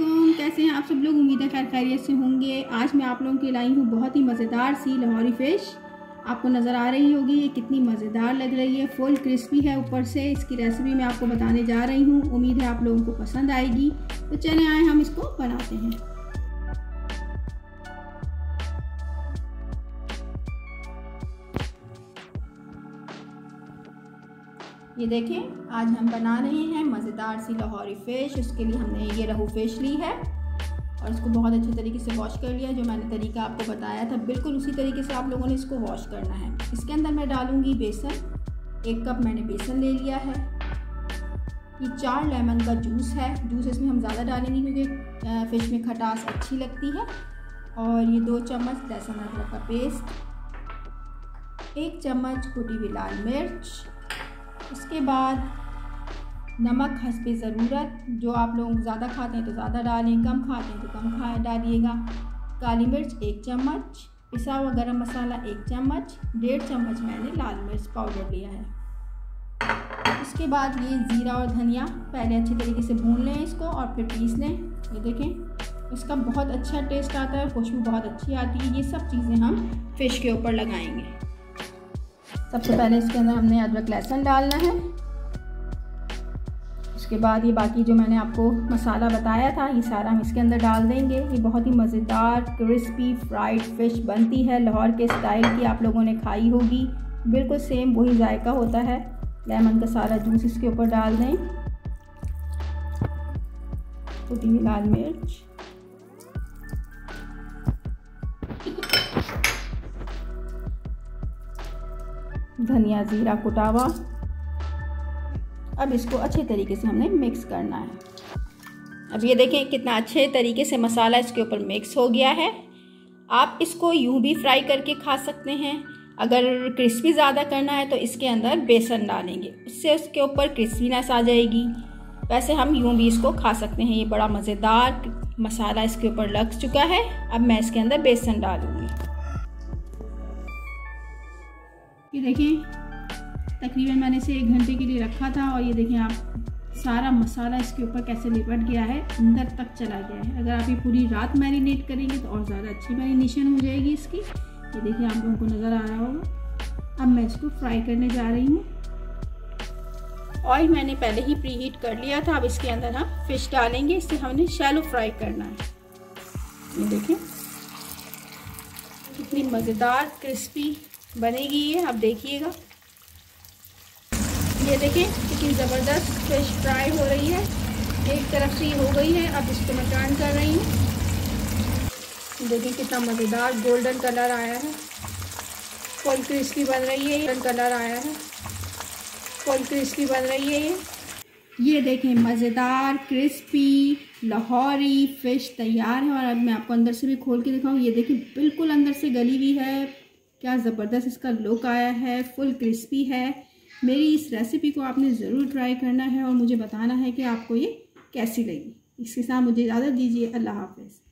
वालेकुम, कैसे हैं आप सब लोग? उम्मीद है खैर खैरियत से होंगे। आज मैं आप लोगों के लाई हूँ बहुत ही मज़ेदार सी लाहौरी फ़िश। आपको नज़र आ रही होगी, ये कितनी मज़ेदार लग रही है। फुल क्रिस्पी है ऊपर से। इसकी रेसिपी मैं आपको बताने जा रही हूँ। उम्मीद है आप लोगों को पसंद आएगी। तो चले आए, हम इसको बनाते हैं। ये देखें, आज हम बना रहे हैं मज़ेदार सी लाहौरी फ़िश, उसके लिए हमने ये रहू फ़िश ली है और इसको बहुत अच्छे तरीके से वॉश कर लिया। जो मैंने तरीका आपको बताया था, बिल्कुल उसी तरीके से आप लोगों ने इसको वॉश करना है। इसके अंदर मैं डालूँगी बेसन। एक कप मैंने बेसन ले लिया है। ये चार लेमन का जूस है। जूस इसमें हम ज़्यादा डालेंगे क्योंकि फ़िश में खटास अच्छी लगती है। और ये दो चम्मच लहसुन अदरक का पेस्ट, एक चम्मच कुटी हुई लाल मिर्च उसके बाद नमक हंसपे ज़रूरत, जो आप लोग ज़्यादा खाते हैं तो ज़्यादा डालें कम खाते हैं तो कम खा, डालिएगा। काली मिर्च एक चम्मच, पिसा हुआ गरम मसाला एक चम्मच, डेढ़ चम्मच मैंने लाल मिर्च पाउडर लिया है। उसके बाद ये ज़ीरा और धनिया पहले अच्छे तरीके से भून लें इसको और फिर पीस लें। ये देखें, इसका बहुत अच्छा टेस्ट आता है, खुशबू बहुत अच्छी आती है। ये सब चीज़ें हम फ़िश के ऊपर लगाएँगे। सबसे पहले इसके अंदर हमने अदरक लहसुन डालना है। उसके बाद ये बाकी जो मैंने आपको मसाला बताया था, ये सारा हम इसके अंदर डाल देंगे। ये बहुत ही मज़ेदार क्रिस्पी फ्राइड फ़िश बनती है। लाहौर के स्टाइल की आप लोगों ने खाई होगी। बिल्कुल सेम वही जायका होता है। लेमन का सारा जूस इसके ऊपर डाल दें। कुटी लाल मिर्च। धनिया, ज़ीरा, कुटावा। अब इसको अच्छे तरीके से हमने मिक्स करना है। अब ये देखें कितना अच्छे तरीके से मसाला इसके ऊपर मिक्स हो गया है। आप इसको यूँ भी फ्राई करके खा सकते हैं। अगर क्रिस्पी ज़्यादा करना है तो इसके अंदर बेसन डालेंगे। उससे उसके ऊपर क्रिस्पीनेस आ जाएगी। वैसे हम यूँ भी इसको खा सकते हैं। ये बड़ा मज़ेदार मसाला इसके ऊपर लग चुका है। अब मैं इसके अंदर बेसन डालूँगी। ये देखें, तकरीबन मैंने इसे एक घंटे के लिए रखा था और ये देखें आप, सारा मसाला इसके ऊपर कैसे लिपट गया है, अंदर तक चला गया है। अगर आप ये पूरी रात मैरिनेट करेंगे तो और ज़्यादा अच्छी मैरिनेशन हो जाएगी इसकी। ये देखिए आप लोगों को नज़र आ रहा होगा। अब मैं इसको फ्राई करने जा रही हूँ। ऑयल मैंने पहले ही प्री हीट कर लिया था, अब इसके अंदर हम फ़िश डालेंगे, इससे हमने शैलो फ्राई करना है। ये देखें, कितनी मज़ेदार, क्रिस्पी बनेगी ये अब देखिएगा। ये देखें, कितनी ज़बरदस्त फ़िश फ्राई हो रही है। एक तरफ़ से ये हो गई है, अब इसको मैं टर्न कर रही हूँ। देखिए कितना मज़ेदार गोल्डन कलर आया है। फुल क्रिस्पी बन रही है गोल्डन कलर आया है। फुल क्रिस्पी बन रही है ये। ये देखें, मज़ेदार क्रिस्पी लाहौरी फ़िश तैयार है। और अब मैं आपको अंदर से भी खोल के दिखाऊँ। ये देखिए बिल्कुल अंदर से गली हुई है। क्या ज़बरदस्त इसका लुक आया है फुल क्रिस्पी है। मेरी इस रेसिपी को आपने ज़रूर ट्राई करना है और मुझे बताना है कि आपको ये कैसी लगी। इसके साथ मुझे इजाज़त दीजिए, अल्लाह हाफिज़।